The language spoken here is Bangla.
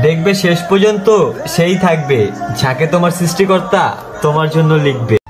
দেখবে শেষ পর্যন্ত সেই থাকবে যাকে তোমার সৃষ্টিকর্তা তোমার জন্য লিখবে।